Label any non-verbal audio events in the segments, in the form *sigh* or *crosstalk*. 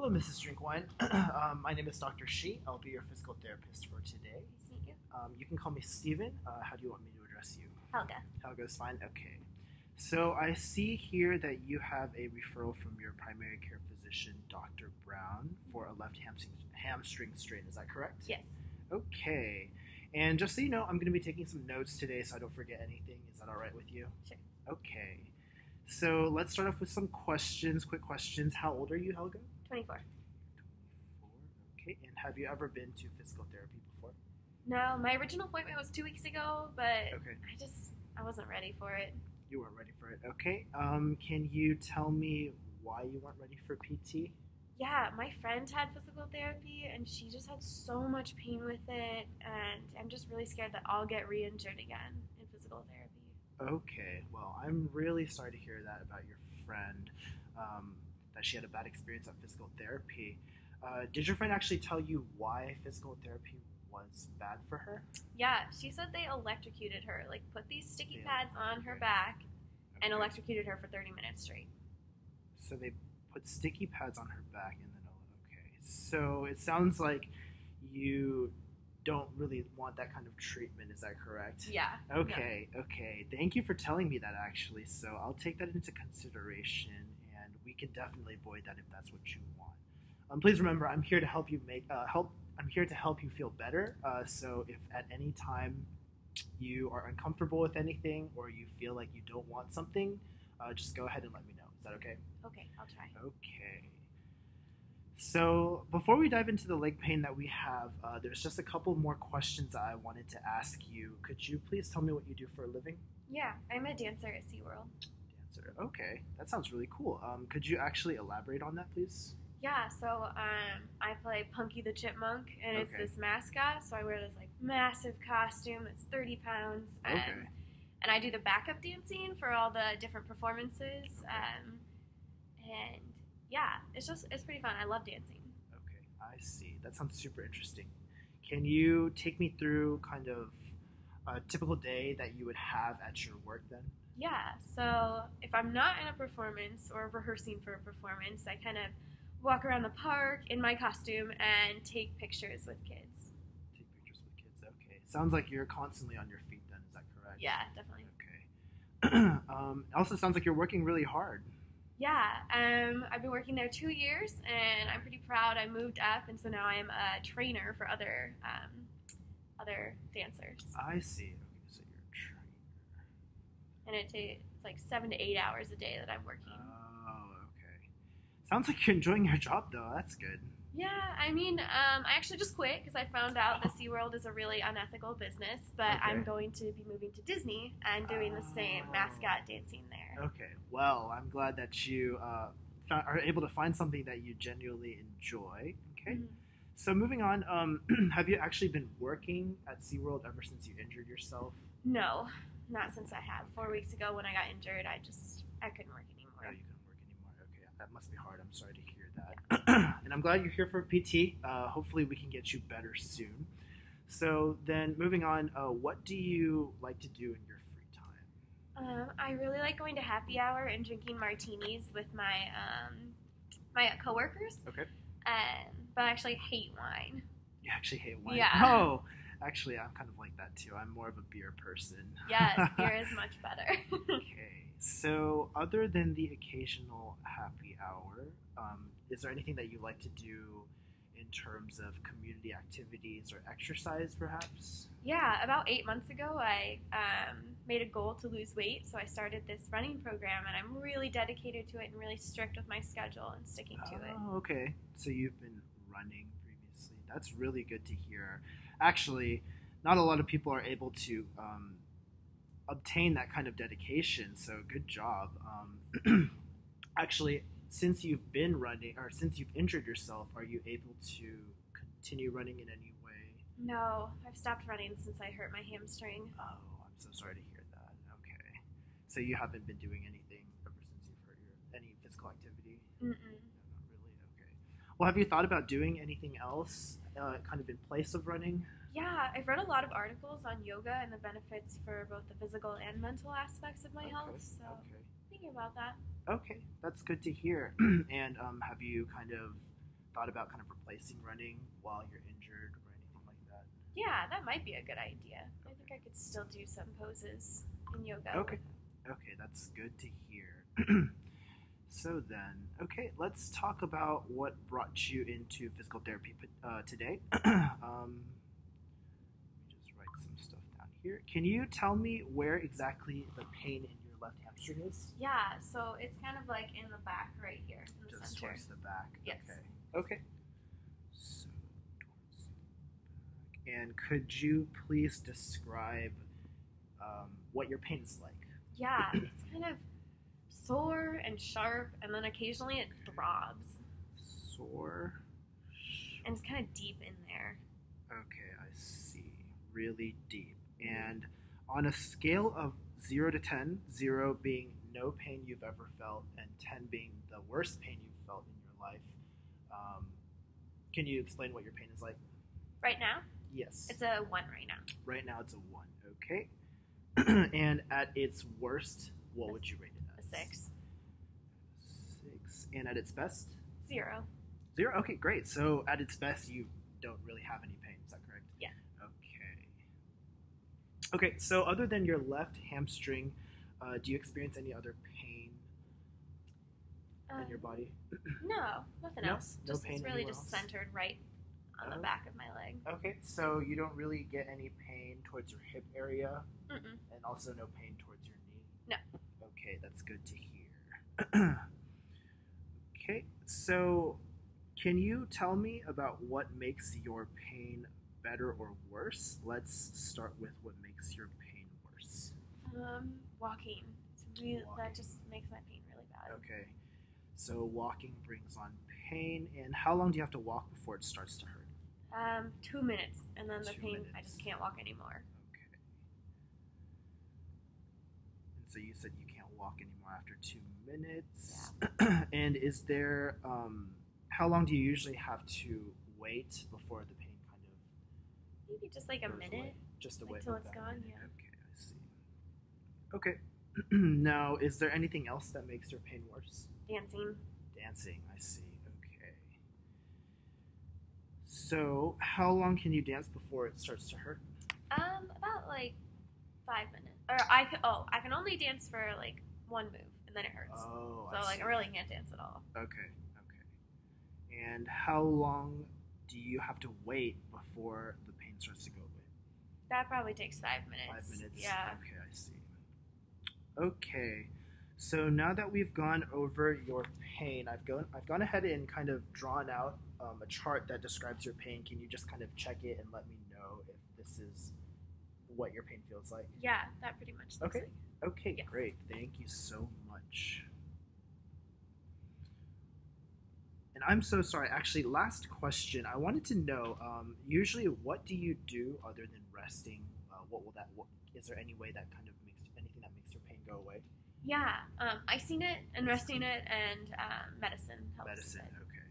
Hello, Mrs. Drinkwine. *clears throat* um, my name is Dr. Shieh. I'll be your physical therapist for today. Nice to meet you. Um, you can call me Steven. Uh, how do you want me to address you? Helga. Helga's fine? Okay. So I see here that you have a referral from your primary care physician, Dr. Brown, for a left hamstring, hamstring strain. Is that correct? Yes. Okay. And just so you know, I'm going to be taking some notes today so I don't forget anything. Is that all right with you? Sure. Okay. So let's start off with some questions, quick questions. How old are you, Helga? 24. 24. Okay. And have you ever been to physical therapy before? No, my original appointment was two weeks ago, but Okay. I just I wasn't ready for it. You weren't ready for it. Okay. Um, can you tell me why you weren't ready for PT? Yeah, my friend had physical therapy and she just had so much pain with it, and I'm just really scared that I'll get re-injured again in physical therapy. Okay. Well, I'm really sorry to hear that about your friend. Um, that she had a bad experience at physical therapy. Uh, did your friend actually tell you why physical therapy was bad for her? Yeah, she said they electrocuted her, like put these sticky Yeah, pads on her okay. back and electrocuted her for 30 minutes straight. So they put sticky pads on her back and then okay. So it sounds like you don't really want that kind of treatment. Is that correct? Yeah. Okay, okay. Thank you for telling me that actually. So I'll take that into consideration we can definitely avoid that if that's what you want. Um, please remember, I'm here to help you make uh, help. I'm here to help you feel better. Uh, so if at any time you are uncomfortable with anything or you feel like you don't want something, uh, just go ahead and let me know. Is that okay? Okay, I'll try. Okay. So before we dive into the leg pain that we have, uh, there's just a couple more questions that I wanted to ask you. Could you please tell me what you do for a living? Yeah, I'm a dancer at SeaWorld. Okay, that sounds really cool. Um, could you actually elaborate on that, please? Yeah, so um, I play Punky the Chipmunk, and it's Okay. this mascot. So I wear this like massive costume that's 30 pounds, and, Okay. and I do the backup dancing for all the different performances. Um, and yeah, it's just it's pretty fun. I love dancing. Okay, I see. That sounds super interesting. Can you take me through kind of a typical day that you would have at your work then? Yeah, so if I'm not in a performance or rehearsing for a performance, I kind of walk around the park in my costume and take pictures with kids. Take pictures with kids. Okay. Sounds like you're constantly on your feet then. Is that correct? Yeah, definitely. Okay. *clears throat* um, also sounds like you're working really hard. Yeah, um, I've been working there two years, and I'm pretty proud. I moved up, and so now I'm a trainer for other um, other dancers, I see. Okay, so you're a trainer. And it takes like seven to eight hours a day that I'm working. Oh, okay. Sounds like you're enjoying your job though. That's good. yeah, I mean, um, I actually just quit because I found out the SeaWorld is a really unethical business, but I'm going to be moving to Disney and doing the same Oh. mascot dancing there. Okay. Well, I'm glad that you uh, are able to find something that you genuinely enjoy. Okay. Mhm. So moving on, um, *clears throat* have you actually been working at SeaWorld ever since you injured yourself? No, not since I have. Four weeks ago when I got injured, I just I couldn't work anymore. No, you couldn't work anymore. Okay, that must be hard. I'm sorry to hear that. Yeah. *clears throat* and I'm glad you're here for PT. Uh, hopefully, we can get you better soon. So then, moving on, uh, what do you like to do in your free time? Um, I really like going to happy hour and drinking martinis with my um, my coworkers. Okay. Um, but I actually hate wine. You actually hate wine. Yeah. Oh, actually, I'm kind of like that too. I'm more of a beer person. Yes, *laughs* beer is much better. okay. So, other than the occasional happy hour, um, is there anything that you like to do in terms of community activities or exercise, perhaps? yeah, about eight months ago, I um, made a goal to lose weight, so I started this running program, and I'm really dedicated to it and really strict with my schedule and sticking to it. Oh, okay. So you've been running. That's really good to hear. Actually, not a lot of people are able to um, obtain that kind of dedication. So good job. Um, *clears throat* actually, since you've been running, or since you've injured yourself, are you able to continue running in any way? No, I've stopped running since I hurt my hamstring. Oh, I'm so sorry to hear that. Okay. So you haven't been doing anything ever since you've hurt your any physical activity? Mm-mm. No, not really. Okay. Well, have you thought about doing anything else, uh, kind of in place of running? Yeah, I've read a lot of articles on yoga and the benefits for both the physical and mental aspects of my okay. health. So Okay. thinking about that. Okay, that's good to hear. *clears throat* and um, have you kind of thought about kind of replacing running while you're injured or anything like that? Yeah, that might be a good idea. I think I could still do some poses in yoga. Okay. Okay, that's good to hear. *clears throat* so then, okay, let's talk about what brought you into physical therapy uh, today. *clears throat* um, let me just write some stuff down here. Can you tell me where exactly the pain in your left hamstring is? Yeah, so it's kind of like in the back right here, in the Just center. towards the back. Yes. Okay. Okay. So towards the back. And could you please describe um, what your pain is like? Yeah, it's kind of sore and sharp, and then occasionally it throbs, Sore. and it's kind of deep in there. Okay, I see. Really deep. And on a scale of 0 to 10, 0 being no pain you've ever felt, and 10 being the worst pain you've felt in your life, um, can you explain what your pain is like? Right now, Yes. it's a one right now. right now it's a 1. Okay. *clears throat* and at its worst, what would you rate it Six, 6. And at its best? zero. 0. Okay, great. So at its best, you don't really have any pain. Is that correct? Yeah. Okay. Okay, so other than your left hamstring, uh, do you experience any other pain in your body? No, nothing No? else. No Just pain it's really just else? centered right on Oh. the back of my leg. Okay, so you don't really get any pain towards your hip area, Mm-mm. and also no pain towards your knee? No. Okay, that's good to hear. *clears throat* okay, so can you tell me about what makes your pain better or worse? Let's start with what makes your pain worse. Um, walking. Really, Walking. that just makes my pain really bad. Okay, so walking brings on pain, and how long do you have to walk before it starts to hurt? Um, two minutes, and then the Two pain. I just can't walk anymore. Okay. And so you said you walk anymore after two minutes. *clears throat* and is there, um, how long do you usually have to wait before the pain kind of Maybe just like a minute. away? Just to like wait about it's gone, minute. yeah. Okay, I see. Okay. *clears throat* now, is there anything else that makes your pain worse? Dancing. Dancing, I see. Okay. So, how long can you dance before it starts to hurt? Um, about like five minutes. Or I can. Oh, I can only dance for like one move, and then it hurts. Oh, so like see. I really can't dance at all. Okay, okay. And how long do you have to wait before the pain starts to go away? That probably takes five minutes. Five minutes? Yeah. Okay, I see. Okay. So now that we've gone over your pain, I've gone I've gone ahead and kind of drawn out um, a chart that describes your pain. Can you just kind of check it and let me know if this is what your pain feels like? Yeah, that pretty much. Looks Okay. Like. Okay, great. Thank you so much. And I'm so sorry. Actually, last question. I wanted to know. Um, usually, what do you do other than resting? Uh, what will that? What, is there any way that kind of makes anything that makes your pain go away? Yeah. Um, icing it and resting it and um, medicine helps. Medicine. Okay.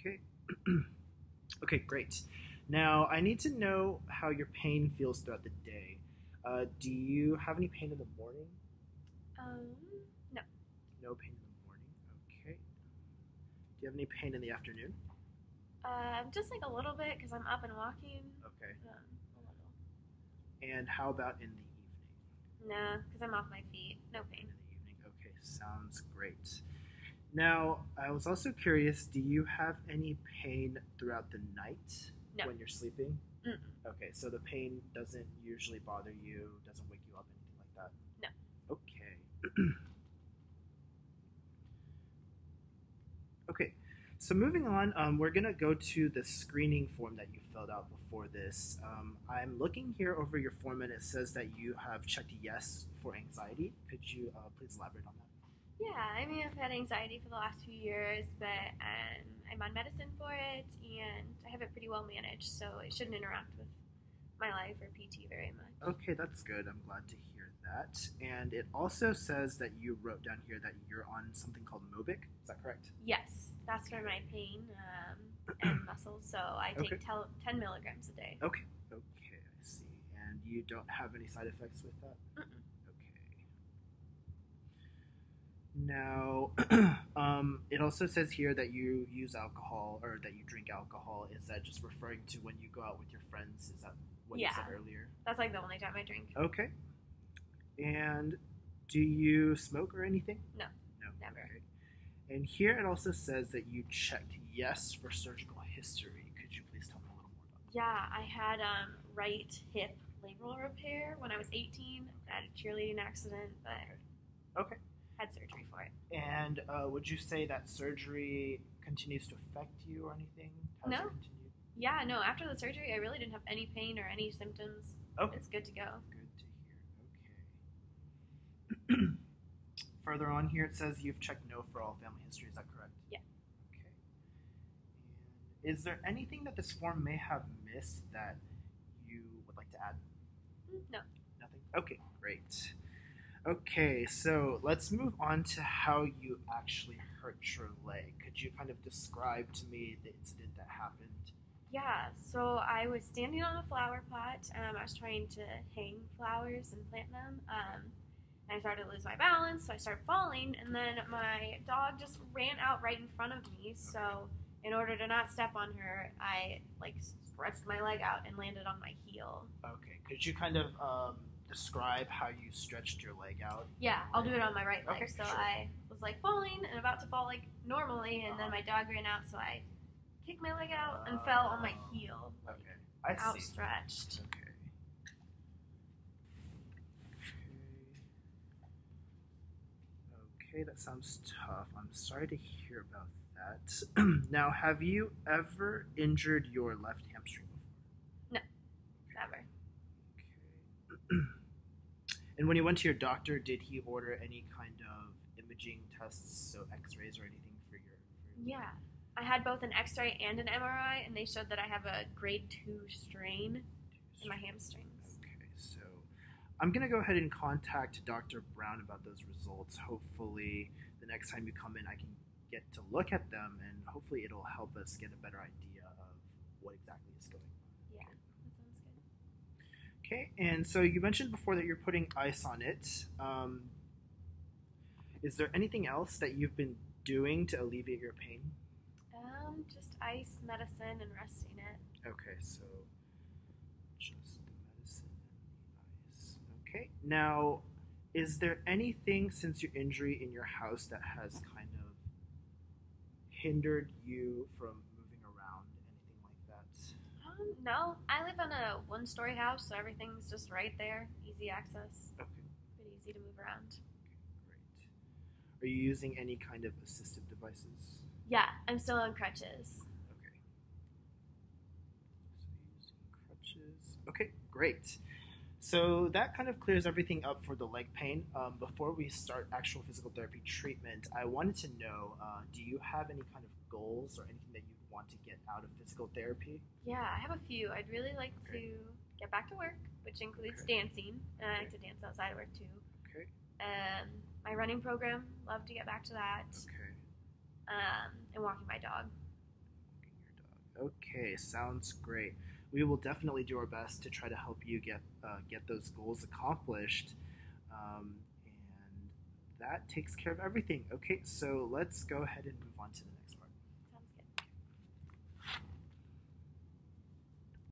Okay. Okay. *clears throat* okay. Great. Now I need to know how your pain feels throughout the day. Uh, do you have any pain in the morning? Um, no. No pain in the morning. Okay. Do you have any pain in the afternoon? Um, just like a little bit because I'm up and walking. Okay. Um, a little. And how about in the evening? Nah, because I'm off my feet. No pain. In the evening. Okay, sounds great. Now, I was also curious, do you have any pain throughout the night No. when you're sleeping? Mm-mm. Okay, so the pain doesn't usually bother you, doesn't wake you up, anything like that? No. Okay. *clears throat* okay, so moving on, um, we're going to go to the screening form that you filled out before this. Um, I'm looking here over your form and it says that you have checked yes for anxiety. Could you uh, please elaborate on that? Yeah, I mean, I've had anxiety for the last few years, but um, I'm on medicine for it, and I have it pretty well managed, so it shouldn't interact with my life or PT very much. Okay, that's good. I'm glad to hear that. And it also says that you wrote down here that you're on something called Mobic. Is that correct? Yes, that's for my pain um, and *clears throat* muscles, so I take Okay. tel- 10 milligrams a day. Okay. Okay, I see. And you don't have any side effects with that? Mm-mm. Okay. Now, *clears throat* Um, it also says here that you use alcohol or that you drink alcohol. Is that just referring to when you go out with your friends? Is that what you said Yeah. earlier? That's like the only time I drink. Okay. And do you smoke or anything? No. No. Never. Okay. And here it also says that you checked yes for surgical history. Could you please tell me a little more about Yeah, I had um, right hip labral repair when I was 18. I had a cheerleading accident, but Okay. Had surgery for it. And uh, would you say that surgery continues to affect you or anything? No. Yeah, no, after the surgery, I really didn't have any pain or any symptoms. Okay. It's good to go. Good to hear. Okay. *clears throat* Further on here, it says you've checked no for all family history. Is that correct? Yeah. Okay. And is there anything that this form may have missed that you would like to add? Mm, No. Nothing? Okay, great. Okay, so let's move on to how you actually hurt your leg. Could you kind of describe to me the incident that happened? Yeah, so I was standing on a flower pot. Um, I was trying to hang flowers and plant them. Um, and I started to lose my balance, so I started falling, and then my dog just ran out right in front of me. So, in order to not step on her, I like stretched my leg out and landed on my heel. Okay, could you kind of um, describe how you stretched your leg out? Yeah, I'll do it on my right leg. Okay, so sure. I was like falling and about to fall like normally, and then uh-huh. my dog ran out, so I kicked my leg out and uh, fell on my heel, like, Okay, I see. outstretched. Okay. Okay, that sounds tough. I'm sorry to hear about that. *clears throat* now, have you ever injured your left hamstring before? Never. Okay. And when you went to your doctor, did he order any kind of imaging tests, so X-rays or anything for your? For your Yeah. I had both an x ray and an MRI, and they showed that I have a grade two strain in my hamstrings. Okay, so I'm gonna go ahead and contact Dr. Brown about those results. Hopefully, the next time you come in, I can get to look at them, and hopefully, it'll help us get a better idea of what exactly is going on. Yeah, that sounds good. Okay, and so you mentioned before that you're putting ice on it. Um, is there anything else that you've been doing to alleviate your pain? Um, just ice, medicine, and resting it. Okay, so just the medicine and the ice. Okay, now is there anything since your injury in your house that has kind of hindered you from moving around? Anything like that? Um, no, I live in a one story house, so everything's just right there. Easy access. Okay, Pretty easy to move around. Okay, great. Are you using any kind of assistive devices? Yeah, I'm still on crutches. Okay. So using crutches. Okay, great. So that kind of clears everything up for the leg pain. Um, before we start actual physical therapy treatment, I wanted to know: uh, Do you have any kind of goals or anything that you want to get out of physical therapy? Yeah, I have a few. I'd really like Okay. to get back to work, which includes Okay. dancing, and I like to dance outside of work too. Okay. Um, my running program, love to get back to that. Okay. Um, and walking my dog. Walking your dog. Okay, sounds great. We will definitely do our best to try to help you get uh, get those goals accomplished, um, and that takes care of everything. Okay, so let's go ahead and move on to the